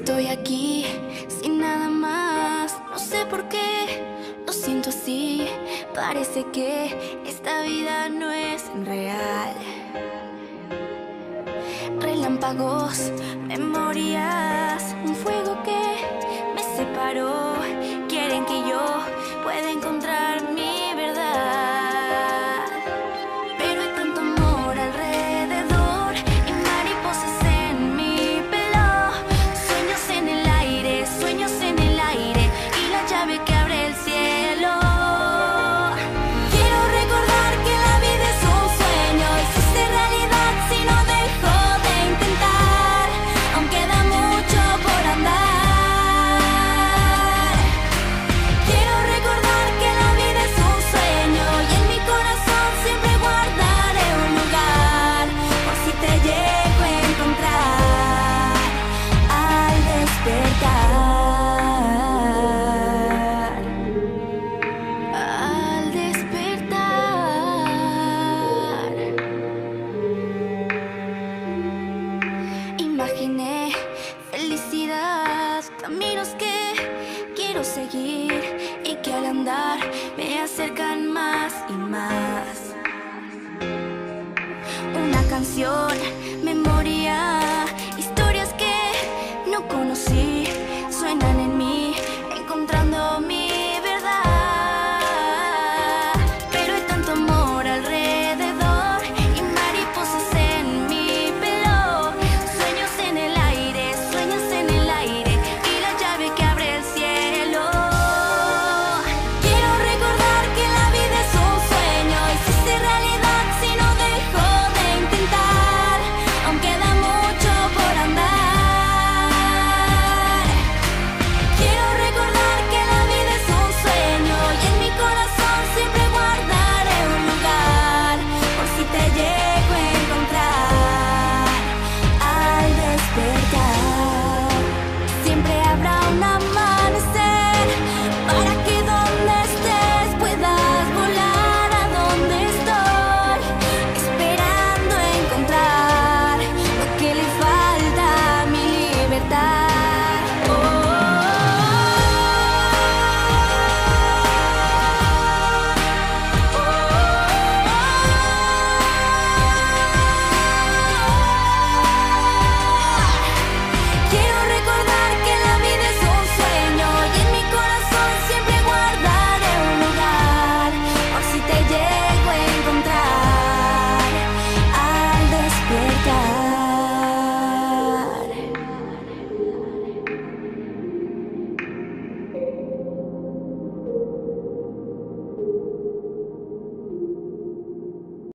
Estoy aquí sin nada más, no sé por qué, lo siento así, parece que esta vida no es real. Relámpagos, memorias, un fuego que me separó. caminos que quiero seguir y que al andar me acercan más y más. Una canción